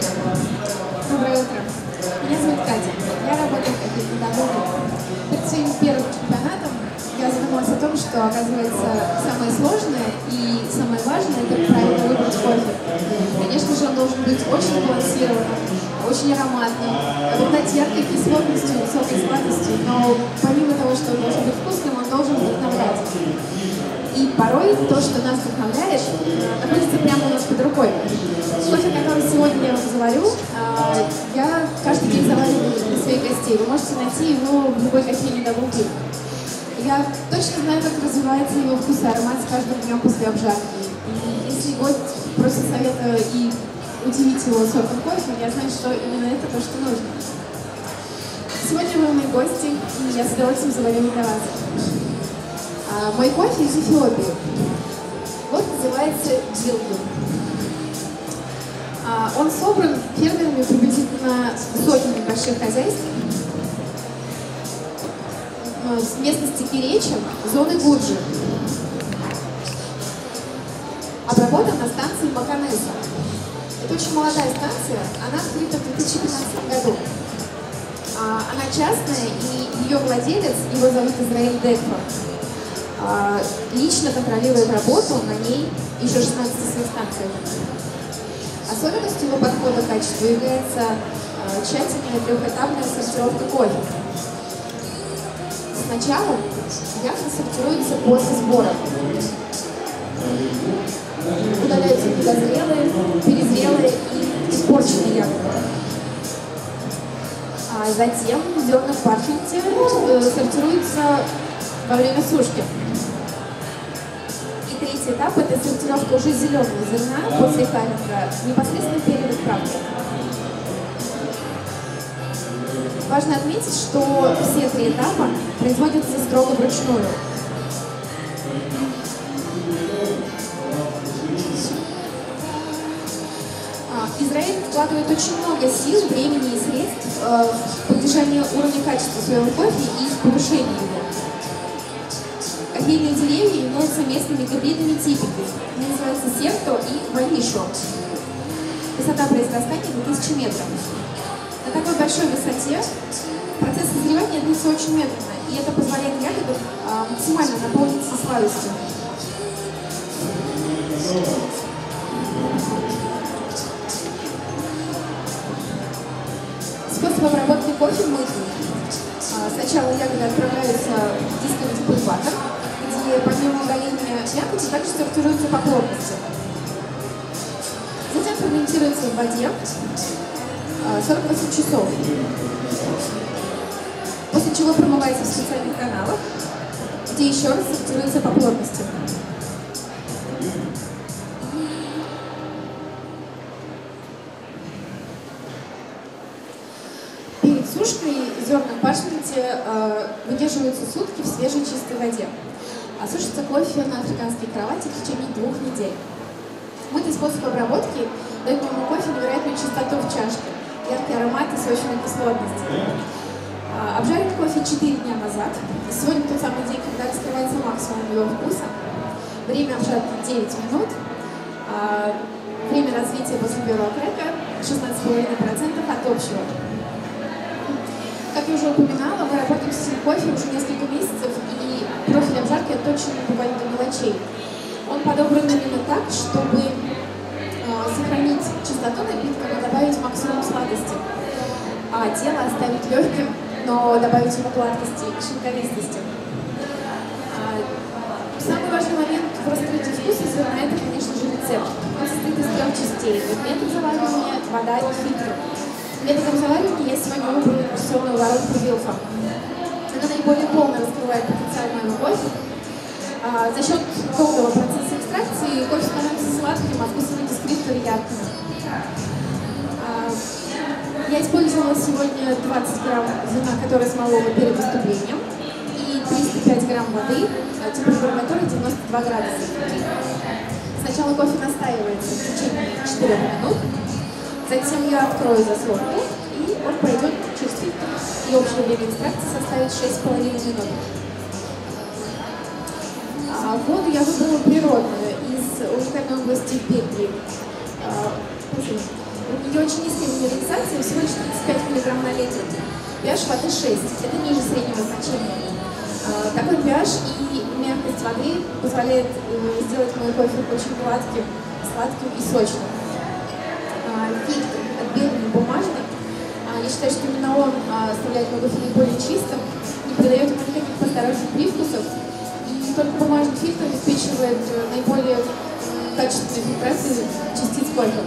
Доброе утро. Меня зовут Катя. Я работаю как педагогом. Перед своим первым чемпионатом я задумалась о том, что, оказывается, самое сложное и самое важное – это правильно выбрать кофе. Конечно же, он должен быть очень сбалансированным, очень ароматным, обладать яркой кислотностью, высокой сладостью, но помимо того, что он должен быть вкусным, он должен вдохновлять. И порой то, что нас вдохновляет, находится прямо у нас под рукой. Кофе, который сегодня я вам заварю, а, я каждый день завариваю для своих гостей. Вы можете найти его в любой кофейне Double Я точно знаю, как развивается его вкус и аромат с каждым днем после обжарки. И если гость просит совета и удивить его сортом кофе, я знаю, что именно это то, что нужно. Сегодня вы мои гости, и я с удовольствием заварю для вас. А, мой кофе из Эфиопии. Вот называется дилду. А, он собран фермерами приблизительно сотни небольших хозяйств а, с местности Киречи, зоны Гуджи. Обработан на станции Баканеса. Это очень молодая станция, она открыта в 2015 году. Она частная, и ее владелец, его зовут Израиль Декфор. А, лично контролирует работу на ней еще 16 своих станций. Особенностью его подхода к качеству является а, тщательная трехэтапная сортировка кофе. Сначала ягоды сортируются после сбора. Удаляются недозрелые, перезрелые и испорченные ягоды. А затем зерна в парченте э, сортируются во время сушки третий этап – это сортировка уже зеленого зерна после халинга непосредственно перед отправкой. Важно отметить, что все три этапа производятся строго вручную. А, Израиль вкладывает очень много сил, времени и средств э, в поддержание уровня качества своего кофе и в повышение его. Кофейные деревья являются местными гибридными типиками. Они называются серто и ванишо. Высота произрастания 2000 метров. На такой большой высоте процесс созревания длится очень медленно, и это позволяет ягодам а, максимально наполниться сладостью. Способ обработки кофе мытый. А, сначала ягоды отправляются в дисковый депульпатор, и помимо удаления мякоти также сортируются по плотности. Затем ферментируется в воде 48 а, часов. После чего промывается в специальных каналах, где еще раз сортируется по плотности. Перед сушкой зерна пашницы э, выдерживаются сутки в свежей чистой воде а сушится кофе на африканской кровати в течение двух недель. Мытый способ обработки дает моему кофе невероятную чистоту в чашке, яркий аромат и сочную кислотность. А, обжарен кофе 4 дня назад. Сегодня тот самый день, когда раскрывается максимум его вкуса. Время обжарки 9 минут. А, время развития после первого крека 16,5% от общего. Как я уже упоминала, мы работаем с кофе уже несколько месяцев, профиль обжарки точно буквально до мелочей. Он подобран именно так, чтобы э, сохранить чистоту напитка, но добавить максимум сладости, а тело оставить легким, но добавить ему гладкости и шелковистости. А, самый важный момент в раскрытии вкуса зерна – это, конечно же, рецепт. Он состоит из трех частей – метод заваривания, вода и фильтр. Методом заваривания я сегодня выбрала инверсионную воронку Вилфа. Моего кофе. А, за счет долгого процесса экстракции кофе становится сладким, а вкусовые дескрипторы яркими. А, я использовала сегодня 20 грамм вина, которое смолола перед выступлением, и 305 грамм воды, а, температура которой 92 градуса. Сначала кофе настаивается в течение 4 минут, затем я открою заслонку, и он пойдет через фильтр и общее время экстракции составит 6,5 минут. А воду я выбрала природную из уникальной области Петри. А, где очень низкая минерализация, всего лишь 35 мг на литр. pH воды 6, это ниже среднего значения. А, такой pH и мягкость воды позволяет э, сделать мой кофе очень гладким, сладким и сочным. А, фильтр отбеленный бумажный. Я считаю, что именно он оставляет мой кофе наиболее чистым, не придает ему никаких посторонних привкусов. И только бумажный фильтр обеспечивает э, наиболее качественной фильтрации частиц кофе.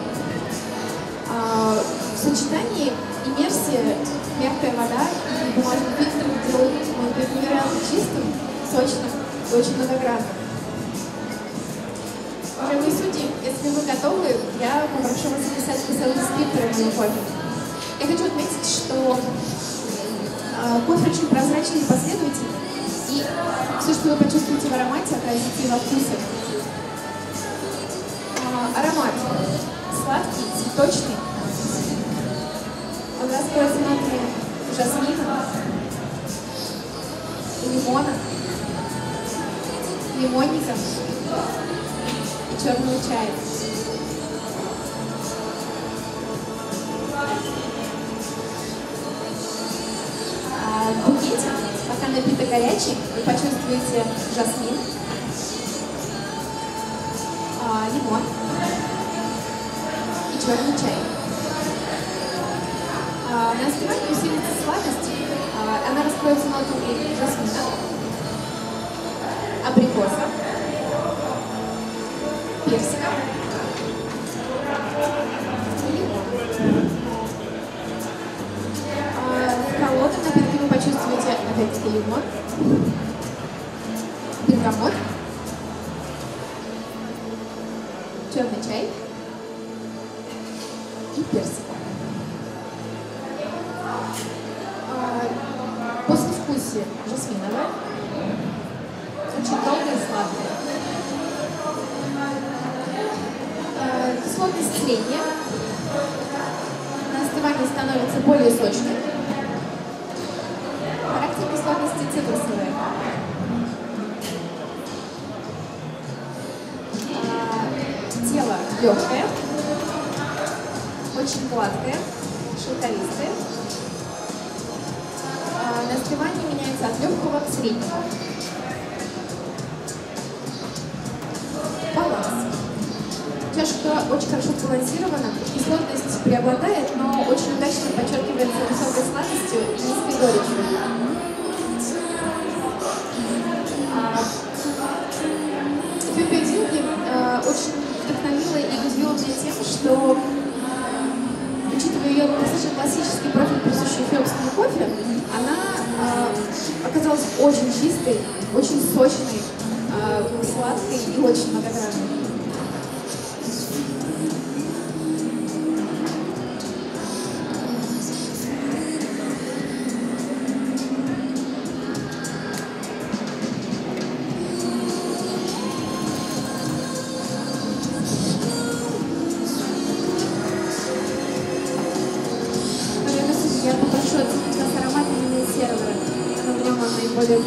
А, в сочетании иммерсия, мягкая вода и бумажный фильтр делают мой невероятно чистым, сочным и очень многогранным. Уважаемые судьи, если вы готовы, я попрошу вас записать вкусовые скрипторы моего кофе. Я хочу отметить, что э, кофе очень прозрачный и последовательный, и все, что вы почувствуете в аромате, отразите и во вкусе. Аромат сладкий, цветочный. Он раскроется нотами жасмина, лимона, лимонника и черного чая. Горячий, вы почувствуете жасмин, а, лимон. И черный чай. А, на остывании усилится сладость, а, она раскроется нотами жасмина, абрикоса, персика опять-таки лимон, бергамот, черный чай и персик. А, Послевкусие жасминовое, очень долгое и сладкое. А, Кислотность средняя, на остывании становится более сочной. Цитрусовая. А, Тело легкое, очень гладкое, шелковистое. А, На остывании меняется от легкого к среднему. Баланс. Чашка очень хорошо сбалансирована, кислотность преобладает, но очень удачно подчеркивается высокой сладостью и низкой горечью. Очень чистой, очень сочной, э, сладкой и очень многогранной.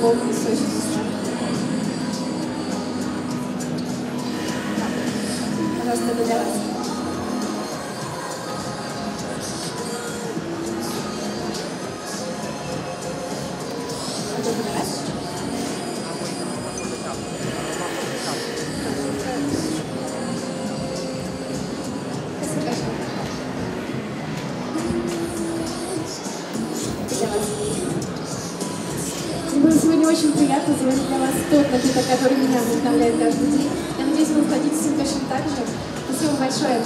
Он наиболее полный и сочный сладкий. Так, очень приятно заварить для вас тот напиток, который меня вдохновляет каждый день. Я надеюсь, вы им точно так же. Спасибо большое.